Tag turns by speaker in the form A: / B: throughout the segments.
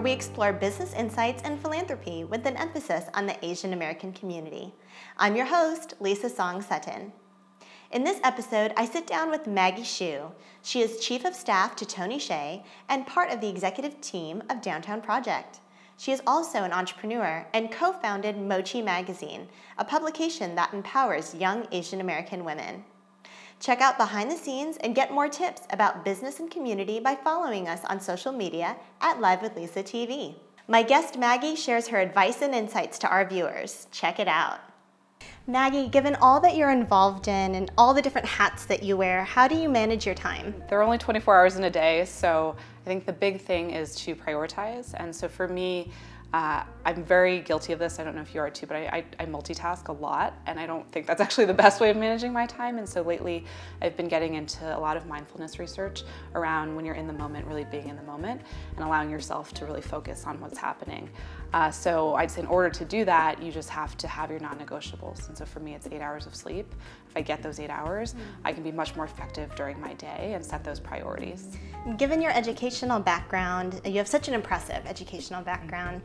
A: where we explore business insights and philanthropy with an emphasis on the Asian American community. I'm your host, Lisa Song Sutton. In this episode, I sit down with Maggie Hsu. She is Chief of Staff to Tony Hsieh and part of the executive team of Downtown Project. She is also an entrepreneur and co founded Mochi Magazine, a publication that empowers young Asian American women. Check out behind the scenes and get more tips about business and community by following us on social media at Live with Lisa TV. My guest Maggie shares her advice and insights to our viewers. Check it out. Maggie, given all that you're involved in and all the different hats that you wear, how do you manage your time?
B: There are only 24 hours in a day, so I think the big thing is to prioritize. And so for me, uh, I'm very guilty of this. I don't know if you are too, but I, I, I, multitask a lot, and I don't think that's actually the best way of managing my time. And so lately, I've been getting into a lot of mindfulness research around when you're in the moment, really being in the moment, and allowing yourself to really focus on what's happening. Uh, so I'd say in order to do that, you just have to have your non-negotiables. And so for me, it's eight hours of sleep. If I get those eight hours. I can be much more effective during my day and set those priorities.
A: Given your educational background, you have such an impressive educational background.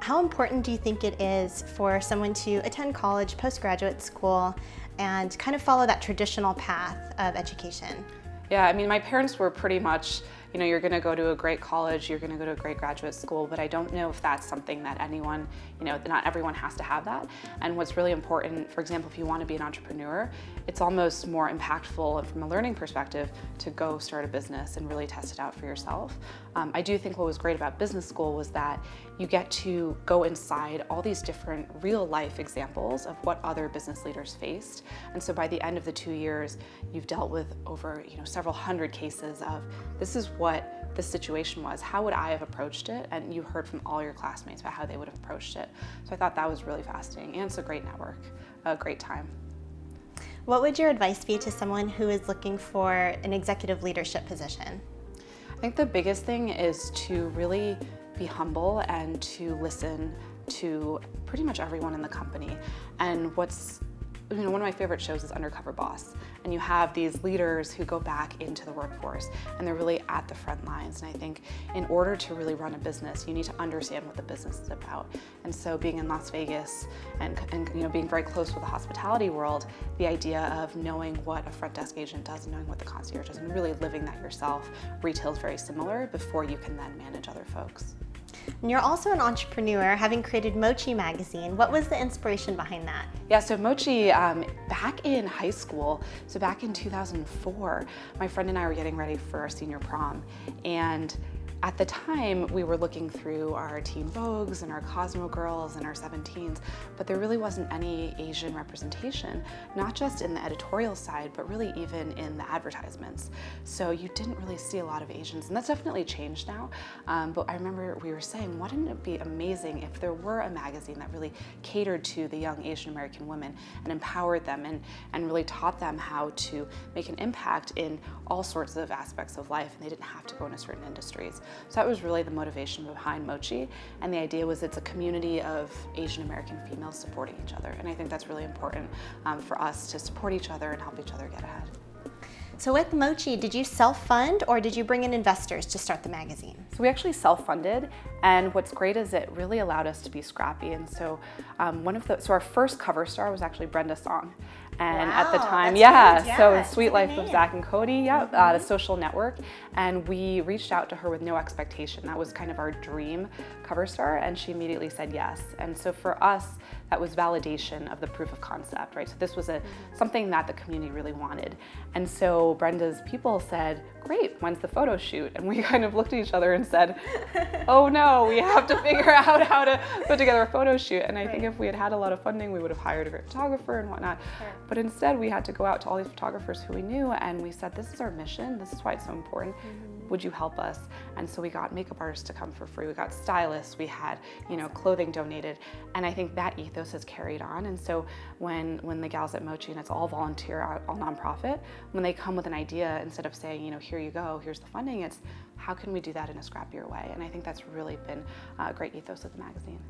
A: How important do you think it is for someone to attend college, postgraduate school, and kind of follow that traditional path of education?
B: Yeah, I mean, my parents were pretty much you know, you're going to go to a great college, you're going to go to a great graduate school, but I don't know if that's something that anyone, you know, not everyone has to have that. And what's really important, for example, if you want to be an entrepreneur, it's almost more impactful from a learning perspective to go start a business and really test it out for yourself. Um, I do think what was great about business school was that you get to go inside all these different real life examples of what other business leaders faced. And so by the end of the two years, you've dealt with over, you know, several hundred cases of this is what the situation was. How would I have approached it? And you heard from all your classmates about how they would have approached it. So I thought that was really fascinating. And it's a great network, a great time.
A: What would your advice be to someone who is looking for an executive leadership position?
B: I think the biggest thing is to really be humble and to listen to pretty much everyone in the company. And what's you know, one of my favorite shows is Undercover Boss. And you have these leaders who go back into the workforce and they're really at the front lines. And I think in order to really run a business, you need to understand what the business is about. And so being in Las Vegas and, and you know, being very close with the hospitality world, the idea of knowing what a front desk agent does and knowing what the concierge does and really living that yourself, retail is very similar before you can then manage other folks.
A: And you're also an entrepreneur, having created Mochi Magazine. What was the inspiration behind that?
B: Yeah, so Mochi, um, back in high school, so back in 2004, my friend and I were getting ready for our senior prom, and at the time, we were looking through our Teen Vogues and our Cosmo Girls and our 17s, but there really wasn't any Asian representation, not just in the editorial side, but really even in the advertisements. So you didn't really see a lot of Asians, and that's definitely changed now. Um, but I remember we were saying, wouldn't it be amazing if there were a magazine that really catered to the young Asian American women and empowered them and, and really taught them how to make an impact in all sorts of aspects of life, and they didn't have to go into certain industries. So that was really the motivation behind Mochi. And the idea was it's a community of Asian American females supporting each other. And I think that's really important um, for us to support each other and help each other get ahead.
A: So with Mochi, did you self-fund or did you bring in investors to start the magazine?
B: So we actually self-funded and what's great is it really allowed us to be scrappy and so um, one of the, so our first cover star was actually Brenda Song and
A: wow,
B: at the time,
A: yeah,
B: yeah, so Sweet Life of Zach and Cody, yeah, mm -hmm. uh, the social network, and we reached out to her with no expectation. That was kind of our dream cover star, and she immediately said yes. And so for us, that was validation of the proof of concept, right? So this was a mm-hmm. something that the community really wanted. And so Brenda's people said, great, when's the photo shoot? And we kind of looked at each other and said, oh no, we have to figure out how to put together a photo shoot. And I right. think if we had had a lot of funding, we would have hired a great photographer and whatnot. Sure. But instead, we had to go out to all these photographers who we knew and we said, this is our mission. This is why it's so important. Mm-hmm. Would you help us? And so we got makeup artists to come for free. We got stylists. We had, you know, clothing donated. And I think that ethos has carried on. And so when, when the gals at Mochi, and it's all volunteer, uh, all nonprofit, when they come with an idea, instead of saying, you know, here you go, here's the funding, it's how can we do that in a scrappier way? And I think that's really been a great ethos of the magazine.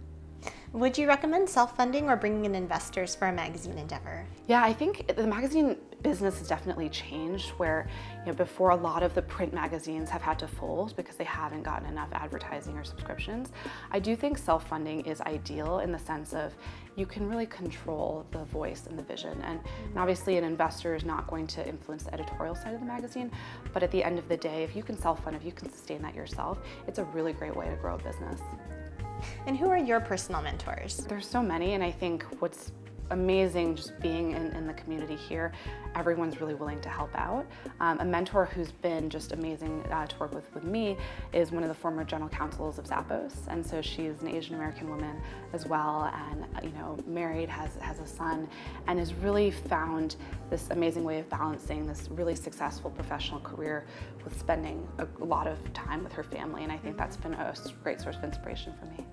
A: Would you recommend self-funding or bringing in investors for a magazine endeavor?
B: Yeah, I think the magazine business has definitely changed where you know, before a lot of the print magazines have had to fold because they haven't gotten enough advertising or subscriptions. I do think self-funding is ideal in the sense of you can really control the voice and the vision. And, and, obviously an investor is not going to influence the editorial side of the magazine, but at the end of the day, if you can self-fund, if you can sustain that yourself, it's a really great way to grow a business.
A: And who are your personal mentors?
B: There's so many, and I think what's amazing just being in, in, the community here. Everyone's really willing to help out. Um, a mentor who's been just amazing uh, to work with with me is one of the former general counsels of Zappos, and so she's an Asian American woman as well, and you know, married, has has a son, and has really found this amazing way of balancing this really successful professional career with spending a lot of time with her family, and I think that's been a great source of inspiration for me.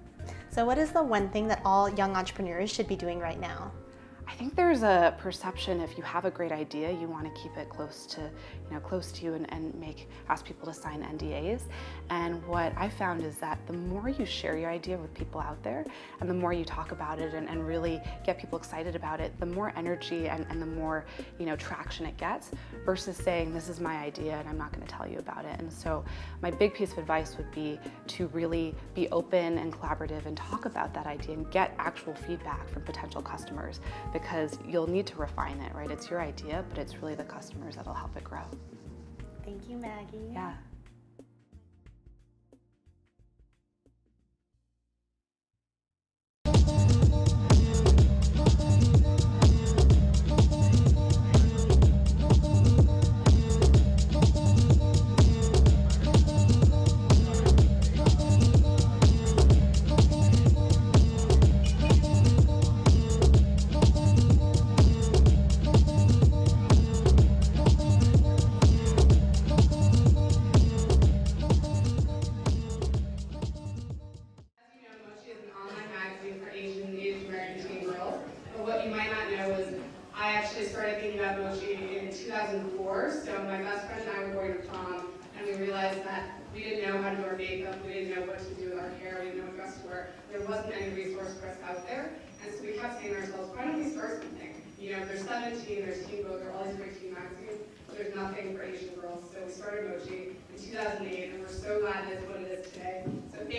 A: So what is the one thing that all young entrepreneurs should be doing right now?
B: I think there's a perception if you have a great idea, you want to keep it close to, you know, close to you and, and make ask people to sign NDAs. And what I found is that the more you share your idea with people out there and the more you talk about it and, and really get people excited about it, the more energy and, and the more, you know, traction it gets versus saying this is my idea and I'm not going to tell you about it. And so my big piece of advice would be to really be open and collaborative and talk about that idea and get actual feedback from potential customers because you'll need to refine it, right? It's your idea, but it's really the customers that'll help it grow.
A: Thank you, Maggie.
B: Yeah.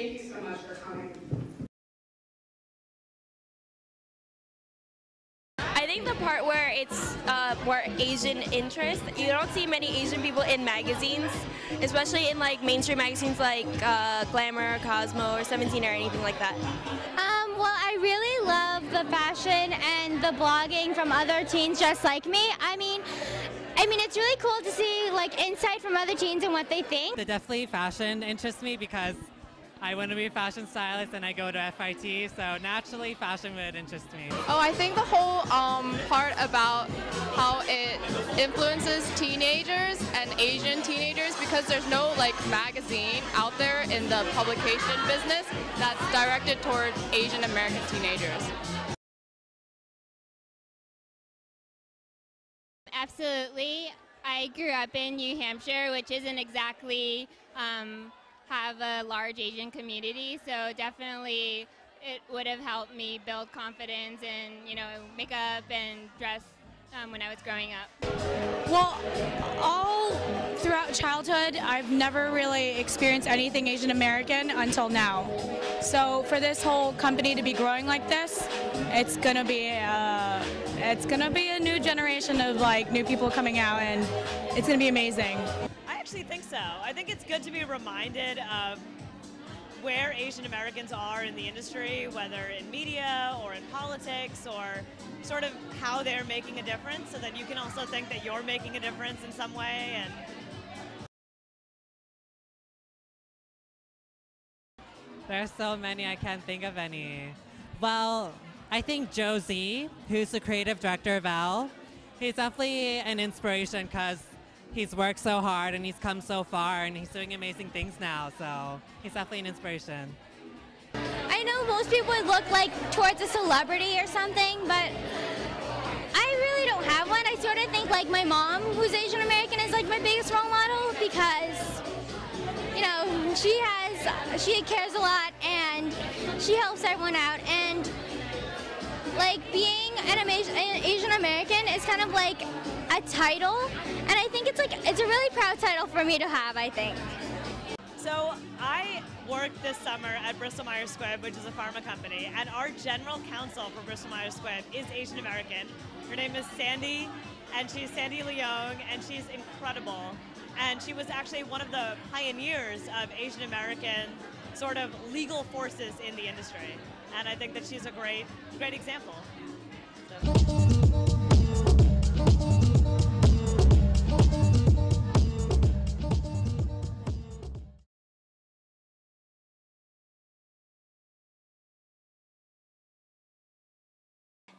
C: Asian interest. You don't see many Asian people in magazines, especially in like mainstream magazines like uh, Glamour, Cosmo, or 17 or anything like that.
D: Um, well, I really love the fashion and the blogging from other teens just like me. I mean, I mean, it's really cool to see like insight from other teens and what they think.
E: The definitely fashion interests me because I want to be a fashion stylist and I go to FIT, so naturally fashion would interest me.
F: Oh, I think the whole um, part about how it influences teenagers and Asian teenagers because there's no like magazine out there in the publication business that's directed toward Asian American teenagers.
D: Absolutely. I grew up in New Hampshire, which isn't exactly um, have a large Asian community, so definitely it would have helped me build confidence in, you know, makeup and dress um, when I was growing up.
G: Well, all throughout childhood, I've never really experienced anything Asian American until now. So for this whole company to be growing like this, it's gonna be uh, it's gonna be a new generation of like new people coming out, and it's gonna be amazing
H: actually think so. I think it's good to be reminded of where Asian Americans are in the industry, whether in media or in politics or sort of how they're making a difference so that you can also think that you're making a difference in some way and
E: There's so many, I can't think of any. Well, I think Joe Zee, who's the creative director of Elle, he's definitely an inspiration because he's worked so hard and he's come so far and he's doing amazing things now. So he's definitely an inspiration.
D: I know most people would look like towards a celebrity or something, but I really don't have one. I sort of think like my mom, who's Asian American, is like my biggest role model because, you know, she has, she cares a lot and she helps everyone out. And like being an Asian American is kind of like a title, and I think it's like it's a really proud title for me to have. I think.
H: So I worked this summer at Bristol Myers Squibb, which is a pharma company, and our general counsel for Bristol Myers Squibb is Asian American. Her name is Sandy, and she's Sandy Leung, and she's incredible. And she was actually one of the pioneers of Asian American sort of legal forces in the industry. And I think that she's a great, great example. So.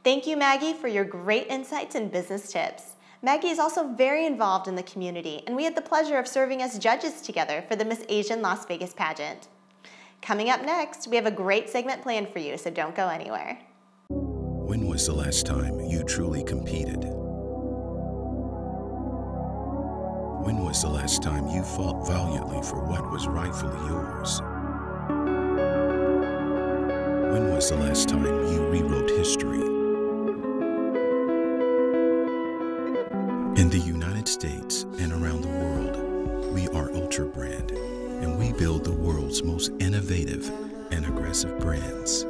A: Thank you, Maggie, for your great insights and business tips. Maggie is also very involved in the community, and we had the pleasure of serving as judges together for the Miss Asian Las Vegas pageant. Coming up next, we have a great segment planned for you, so don't go anywhere.
I: When was the last time you truly competed? When was the last time you fought valiantly for what was rightfully yours? When was the last time you rewrote history? In the United States and around the world, we are Ultra Brand, and we build the world's most innovative and aggressive brands.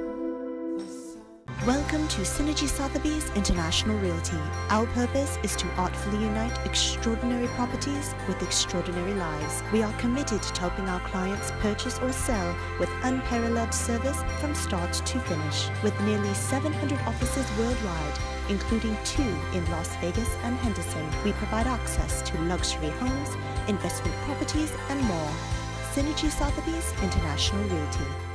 J: Welcome to Synergy Sotheby's International Realty. Our purpose is to artfully unite extraordinary properties with extraordinary lives. We are committed to helping our clients purchase or sell with unparalleled service from start to finish. With nearly 700 offices worldwide, including two in Las Vegas and Henderson, we provide access to luxury homes, investment properties, and more. Synergy Sotheby's International Realty.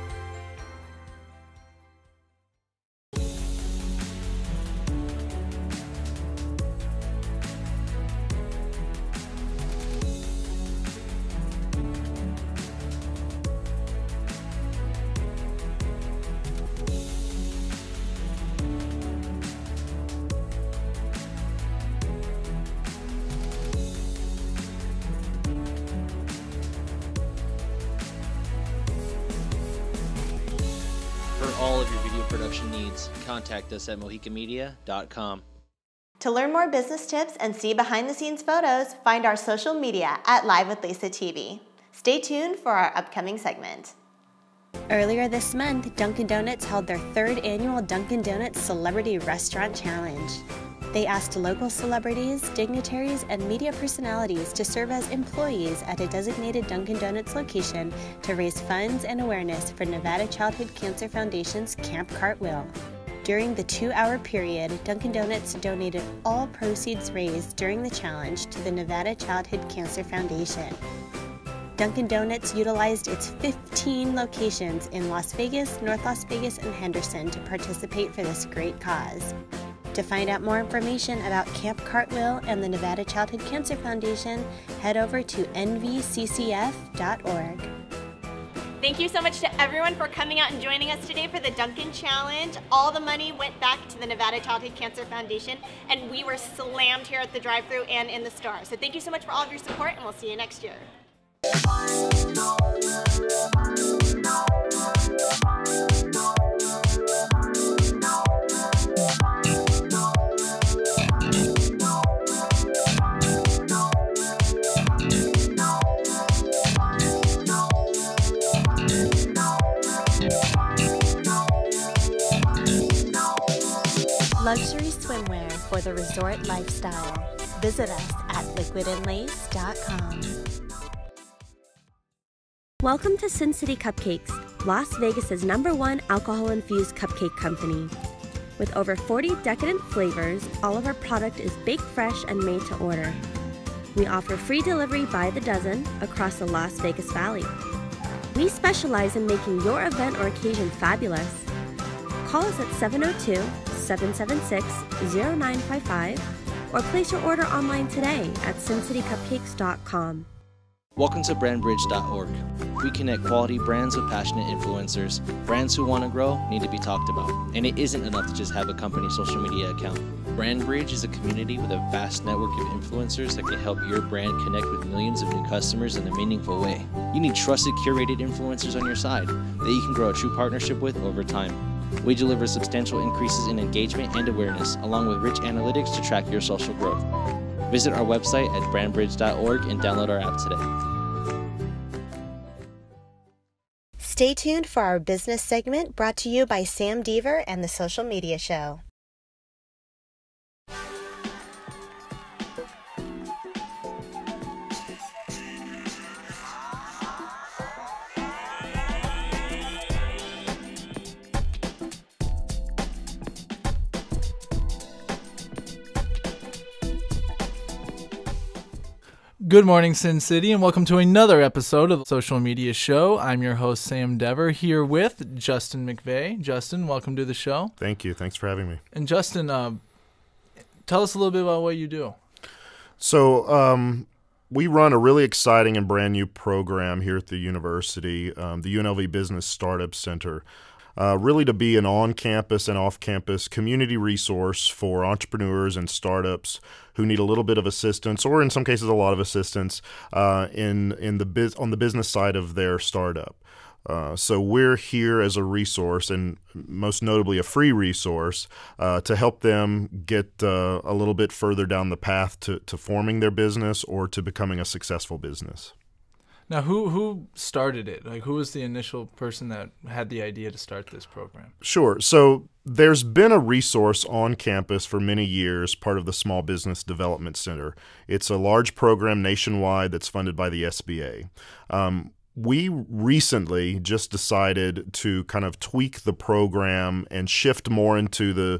K: Production needs, contact us at mohicanmedia.com.
A: To learn more business tips and see behind the scenes photos, find our social media at Live with Lisa TV. Stay tuned for our upcoming segment. Earlier this month, Dunkin' Donuts held their third annual Dunkin' Donuts Celebrity Restaurant Challenge. They asked local celebrities, dignitaries, and media personalities to serve as employees at a designated Dunkin' Donuts location to raise funds and awareness for Nevada Childhood Cancer Foundation's Camp Cartwheel. During the two hour period, Dunkin' Donuts donated all proceeds raised during the challenge to the Nevada Childhood Cancer Foundation. Dunkin' Donuts utilized its 15 locations in Las Vegas, North Las Vegas, and Henderson to participate for this great cause. To find out more information about Camp Cartwheel and the Nevada Childhood Cancer Foundation, head over to nvccf.org. Thank you so much to everyone for coming out and joining us today for the Dunkin' Challenge. All the money went back to the Nevada Childhood Cancer Foundation, and we were slammed here at the drive through and in the store. So thank you so much for all of your support, and we'll see you next year. The resort lifestyle. Visit us at liquidandlace.com.
L: Welcome to Sin City Cupcakes, Las Vegas's number one alcohol-infused cupcake company. With over 40 decadent flavors, all of our product is baked fresh and made to order. We offer free delivery by the dozen across the Las Vegas Valley. We specialize in making your event or occasion fabulous. Call us at 702 776 0955 or place your order online today at sincitycupcakes.com.
K: Welcome to brandbridge.org. We connect quality brands with passionate influencers. Brands who want to grow need to be talked about, and it isn't enough to just have a company social media account. BrandBridge is a community with a vast network of influencers that can help your brand connect with millions of new customers in a meaningful way. You need trusted, curated influencers on your side that you can grow a true partnership with over time. We deliver substantial increases in engagement and awareness, along with rich analytics to track your social growth. Visit our website at brandbridge.org and download our app today.
J: Stay tuned for our business segment brought to you by Sam Dever and the Social Media Show.
M: Good morning, Sin City, and welcome to another episode of the Social Media Show. I'm your host, Sam Dever, here with Justin McVeigh. Justin, welcome to the show.
N: Thank you. Thanks for having me.
M: And Justin, uh, tell us a little bit about what you do.
N: So, um, we run a really exciting and brand new program here at the university, um, the UNLV Business Startup Center uh, really to be an on campus and off campus community resource for entrepreneurs and startups who need a little bit of assistance, or in some cases, a lot of assistance uh, in in the biz- on the business side of their startup. Uh, so we're here as a resource, and most notably a free resource, uh, to help them get uh, a little bit further down the path to, to forming their business or to becoming a successful business.
M: Now, who who started it? Like, who was the initial person that had the idea to start this program?
N: Sure. So there's been a resource on campus for many years, part of the Small Business Development Center. It's a large program nationwide that's funded by the SBA. Um, we recently just decided to kind of tweak the program and shift more into the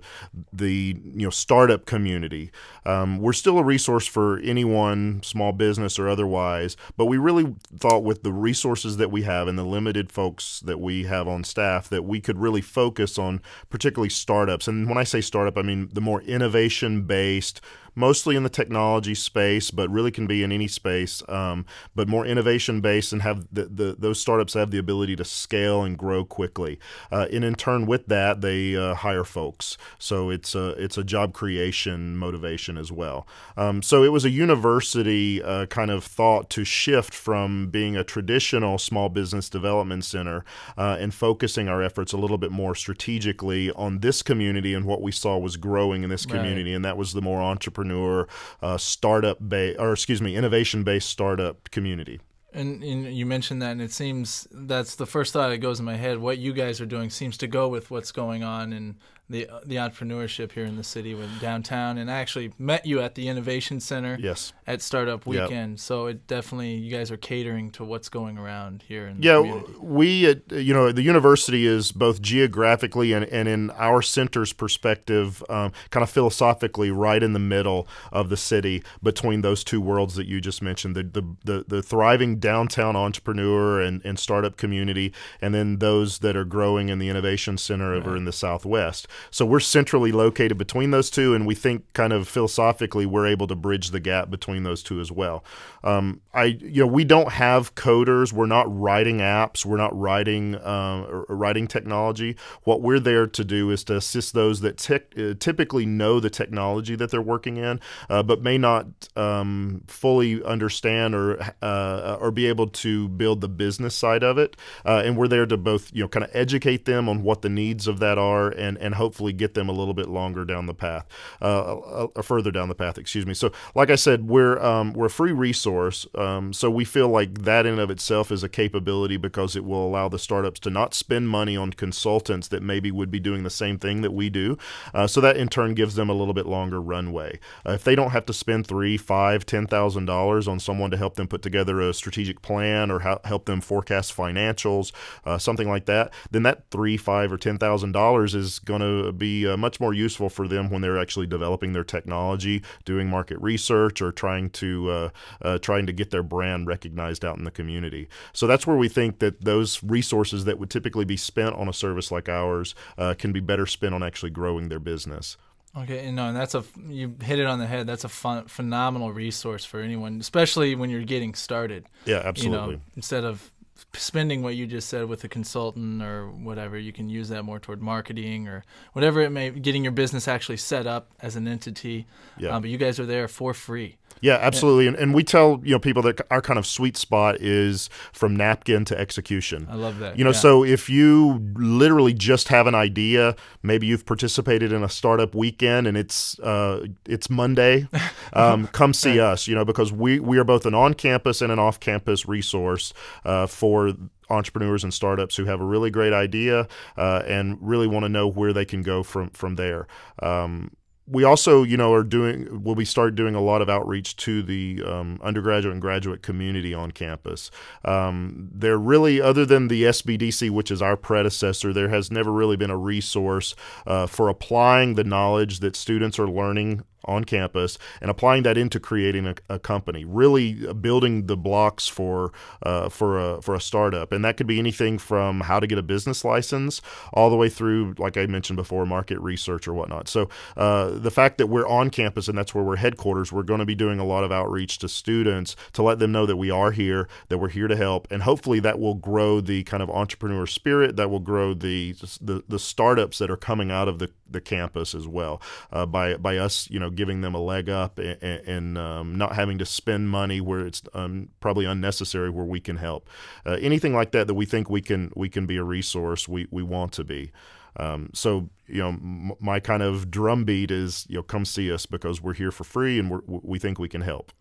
N: the you know startup community. Um, we're still a resource for anyone, small business or otherwise, but we really thought with the resources that we have and the limited folks that we have on staff that we could really focus on particularly startups. And when I say startup, I mean the more innovation based mostly in the technology space, but really can be in any space, um, but more innovation based and have the, the, those startups have the ability to scale and grow quickly. Uh, and in turn, with that, they uh, hire folks. So it's a, it's a job creation motivation as well. Um, so it was a university uh, kind of thought to shift from being a traditional small business development center uh, and focusing our efforts a little bit more strategically on this community and what we saw was growing in this community, right. and that was the more entrepreneurial entrepreneur, uh, startup based, or excuse me, innovation based startup community.
M: And, and, you mentioned that, and it seems that's the first thought that goes in my head. What you guys are doing seems to go with what's going on in the the entrepreneurship here in the city with downtown. And I actually met you at the Innovation Center.
N: Yes.
M: At Startup Weekend, yep. so it definitely you guys are catering to what's going around here in
N: yeah,
M: community.
N: we at, you know the university is both geographically and, and in our center's perspective, um, kind of philosophically, right in the middle of the city between those two worlds that you just mentioned the the the, the thriving downtown entrepreneur and, and startup community, and then those that are growing in the innovation center right. over in the southwest. So we're centrally located between those two, and we think kind of philosophically we're able to bridge the gap between those two as well. Um, I, you know, we don't have coders. We're not writing apps. We're not writing uh, writing technology. What we're there to do is to assist those that uh, typically know the technology that they're working in, uh, but may not um, fully understand or uh, or be able to build the business side of it. Uh, and we're there to both, you know, kind of educate them on what the needs of that are, and and hopefully get them a little bit longer down the path, uh, further down the path. Excuse me. So, like I said, we're um, we're a free resource. Um, so we feel like that in of itself is a capability because it will allow the startups to not spend money on consultants that maybe would be doing the same thing that we do. Uh, so that in turn gives them a little bit longer runway. Uh, if they don't have to spend three, five, ten thousand dollars on someone to help them put together a strategic plan or help them forecast financials, uh, something like that, then that three, five, or ten thousand dollars is going to be uh, much more useful for them when they're actually developing their technology, doing market research, or trying to uh, uh, trying to get their brand recognized out in the community. So that's where we think that those resources that would typically be spent on a service like ours uh, can be better spent on actually growing their business.
M: Okay, and no, and that's a you hit it on the head. That's a fun, phenomenal resource for anyone, especially when you're getting started.
N: Yeah, absolutely.
M: You know, instead of spending what you just said with a consultant or whatever, you can use that more toward marketing or whatever it may, getting your business actually set up as an entity. Yeah. Um, but you guys are there for free.
N: Yeah, absolutely. And, and we tell you know people that our kind of sweet spot is from napkin to execution.
M: I love that.
N: You know,
M: yeah.
N: so if you literally just have an idea, maybe you've participated in a startup weekend and it's uh, it's Monday, um, come see us. You know, because we we are both an on-campus and an off-campus resource uh, for entrepreneurs and startups who have a really great idea uh, and really want to know where they can go from from there. Um, we also, you know, are doing. Will we start doing a lot of outreach to the um, undergraduate and graduate community on campus? Um, there really, other than the SBDC, which is our predecessor, there has never really been a resource uh, for applying the knowledge that students are learning on campus and applying that into creating a, a company, really building the blocks for uh, for a for a startup, and that could be anything from how to get a business license all the way through, like I mentioned before, market research or whatnot. So uh, the fact that we're on campus and that's where we're headquarters, we're going to be doing a lot of outreach to students to let them know that we are here, that we're here to help, and hopefully that will grow the kind of entrepreneur spirit, that will grow the the, the startups that are coming out of the, the campus as well uh, by by us, you know giving them a leg up and, and um, not having to spend money where it's um, probably unnecessary where we can help. Uh, anything like that that we think we can we can be a resource, we, we want to be. Um, so you know, my kind of drumbeat is you know, come see us because we're here for free and we we think we can help.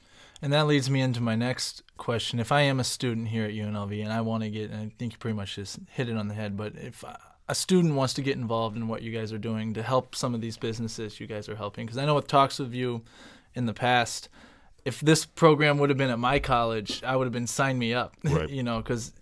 M: And that leads me into my next question. If I am a student here at UNLV and I want to get, and I think you pretty much just hit it on the head, but if a student wants to get involved in what you guys are doing to help some of these businesses you guys are helping, because I know with talks with you in the past, if this program would have been at my college, I would have been sign me up.
N: Right.
M: you know, because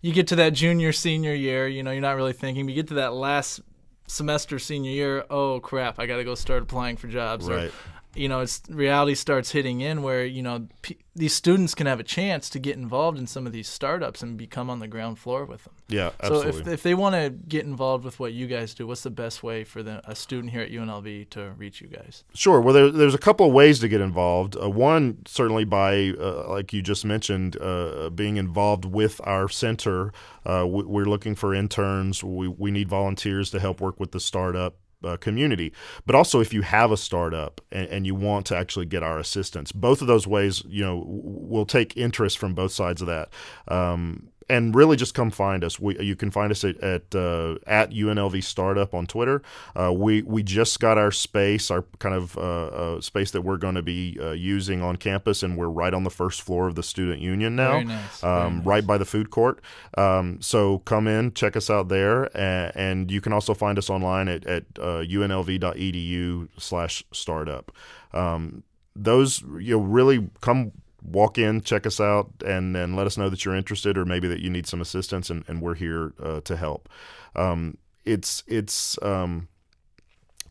M: you get to that junior senior year, you know, you're not really thinking. You get to that last semester senior year, oh crap, I got to go start applying for jobs.
N: Right.
M: Or, you know, it's reality starts hitting in where you know these students can have a chance to get involved in some of these startups and become on the ground floor with them.
N: Yeah, absolutely.
M: So if if they want to get involved with what you guys do, what's the best way for the, a student here at UNLV to reach you guys?
N: Sure. Well, there, there's a couple of ways to get involved. Uh, one, certainly by, uh, like you just mentioned, uh, being involved with our center. Uh, we, are looking for interns. We, we need volunteers to help work with the startup uh, community, but also if you have a startup and, and, you want to actually get our assistance. Both of those ways, you know, we'll take interest from both sides of that. Um, and really just come find us. We, you can find us at at, uh, at UNLV Startup on Twitter. Uh, we we just got our space, our kind of uh, uh space that we're going to be uh, using on campus, and we're right on the first floor of the Student Union now,
M: nice.
N: um,
M: nice.
N: right by the food court. Um, so come in, check us out there, and, and you can also find us online at at uh, unlv.edu/startup. Um, those you know really come walk in, check us out, and and let us know that you're interested, or maybe that you need some assistance, and, and we're here uh, to help. Um, it's it's um,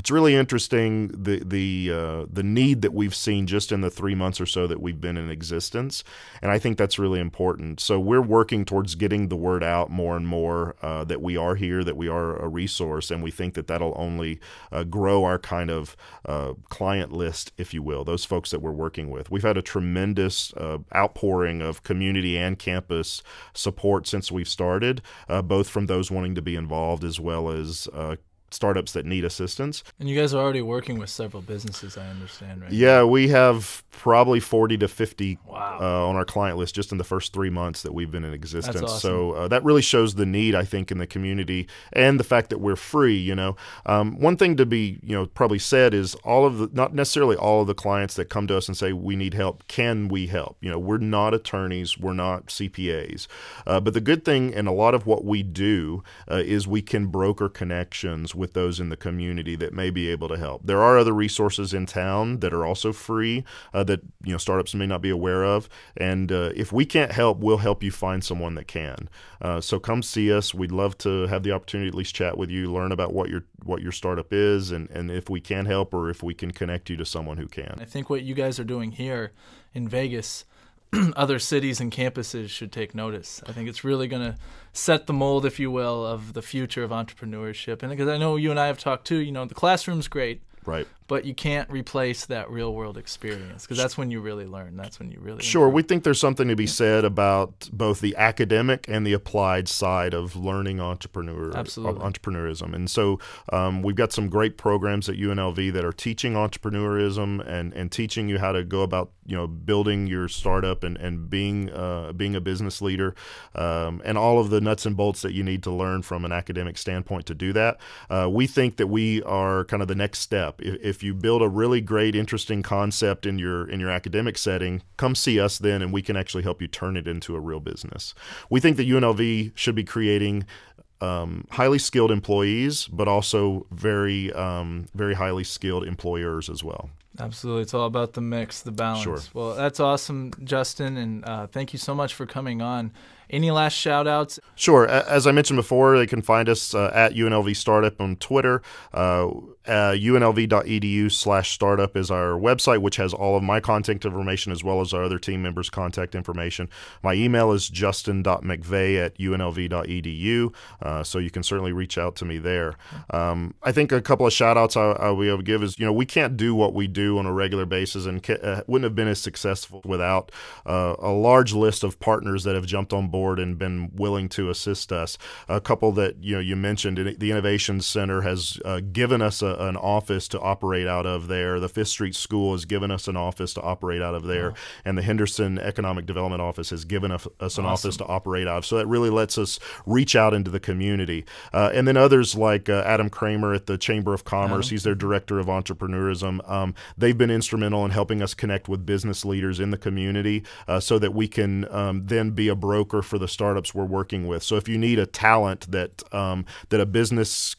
N: it's really interesting the the uh, the need that we've seen just in the three months or so that we've been in existence, and I think that's really important. So we're working towards getting the word out more and more uh, that we are here, that we are a resource, and we think that that'll only uh, grow our kind of uh, client list, if you will, those folks that we're working with. We've had a tremendous uh, outpouring of community and campus support since we've started, uh, both from those wanting to be involved as well as startups that need assistance.
M: And you guys are already working with several businesses, I understand, right?
N: Yeah, we have probably 40 to 50
M: wow.
N: uh, on our client list just in the first three months that we've been in existence.
M: Awesome.
N: So uh, that really shows the need, I think, in the community and the fact that we're free. You know, um, one thing to be, you know, probably said is all of the, not necessarily all of the clients that come to us and say we need help, can we help? You know, we're not attorneys, we're not CPAs, uh, but the good thing and a lot of what we do uh, is we can broker connections with those in the community that may be able to help. There are other resources in town that are also free uh, that you know startups may not be aware of, and uh, if we can't help, we'll help you find someone that can. Uh, so come see us. We'd love to have the opportunity to at least chat with you, learn about what your what your startup is, and and if we can help or if we can connect you to someone who can.
M: I think what you guys are doing here in Vegas other cities and campuses should take notice. I think it's really going to set the mold, if you will, of the future of entrepreneurship. And because I know you and I have talked too, you know, the classroom's great,
N: right?
M: But you can't replace that real world experience because that's when you really learn. That's when you really
N: Sure, we think there's something to be said about both the academic and the applied side of learning entrepreneur
M: Absolutely.
N: entrepreneurism. And so um, we've got some great programs at UNLV that are teaching entrepreneurism and, and teaching you how to go about you know building your startup and and being uh, being a business leader um, and all of the nuts and bolts that you need to learn from an academic standpoint to do that. Uh, we think that we are kind of the next step. If, if you build a really great, interesting concept in your in your academic setting, come see us then, and we can actually help you turn it into a real business. We think that UNLV should be creating um, highly skilled employees, but also very, um, very highly skilled employers as well.
M: Absolutely. It's all about the mix, the balance.
N: Sure.
M: Well, that's awesome, Justin. And uh, thank you so much for coming on. Any last shout outs?
N: Sure. As I mentioned before, they can find us uh, at UNLV Startup on Twitter. Uh, uh, unlv.edu slash startup is our website, which has all of my contact information as well as our other team members' contact information. My email is justin.mcveigh at unlv.edu, uh, so you can certainly reach out to me there. Um, I think a couple of shout outs I, I would give is, you know, we can't do what we do on a regular basis and uh, wouldn't have been as successful without uh, a large list of partners that have jumped on board and been willing to assist us. A couple that, you know, you mentioned, the Innovation Center has uh, given us a an office to operate out of there. The Fifth Street School has given us an office to operate out of there, wow. and the Henderson Economic Development Office has given us, us an awesome. office to operate out of. So that really lets us reach out into the community. Uh, and then others like uh, Adam Kramer at the Chamber of Commerce, Adam. he's their director of entrepreneurism. Um, they've been instrumental in helping us connect with business leaders in the community uh, so that we can um, then be a broker for the startups we're working with. So if you need a talent that um, that a business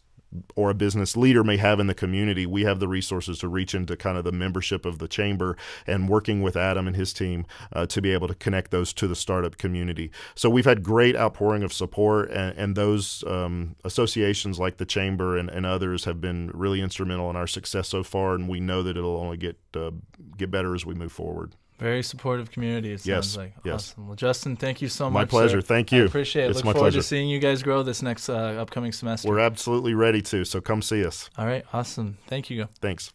N: or a business leader may have in the community, we have the resources to reach into kind of the membership of the chamber and working with Adam and his team uh, to be able to connect those to the startup community. So we've had great outpouring of support, and, and those um, associations like the chamber and, and, others have been really instrumental in our success so far, and we know that it'll only get uh, get better as we move forward.
M: Very supportive community. It sounds
N: yes,
M: like
N: yes.
M: awesome. Well, Justin, thank you so much.
N: My pleasure.
M: Sir.
N: Thank you.
M: I appreciate it.
N: It's
M: Look
N: my
M: forward
N: pleasure.
M: to seeing you guys grow this next uh, upcoming semester.
N: We're absolutely ready to. So come see us.
M: All right. Awesome. Thank you.
N: Thanks.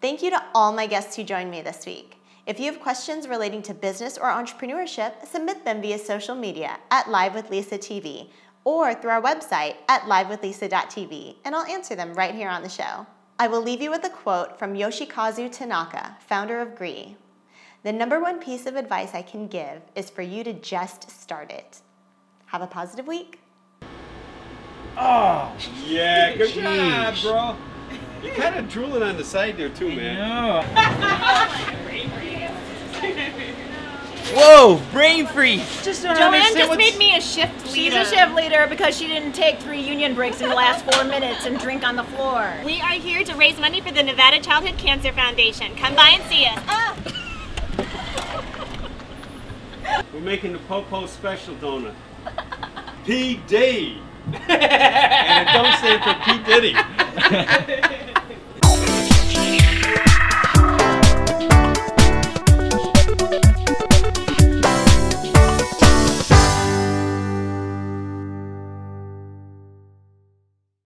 A: Thank you to all my guests who joined me this week. If you have questions relating to business or entrepreneurship, submit them via social media at Live with Lisa TV or through our website at livewithlisa.tv, and I'll answer them right here on the show. I will leave you with a quote from Yoshikazu Tanaka, founder of Gree. The number one piece of advice I can give is for you to just start it. Have a positive week.
O: Oh, yeah, good job, bro. You're kind of drooling on the side there too, man.
P: Whoa, brain freeze!
Q: Just Joanne just made me a shift leader. She's a shift leader because she didn't take three union breaks in the last four minutes and drink on the floor.
R: We are here to raise money for the Nevada Childhood Cancer Foundation. Come by and see us. Ah.
O: We're making the Popo Special Donut. P. D. and it don't stand for P. Diddy.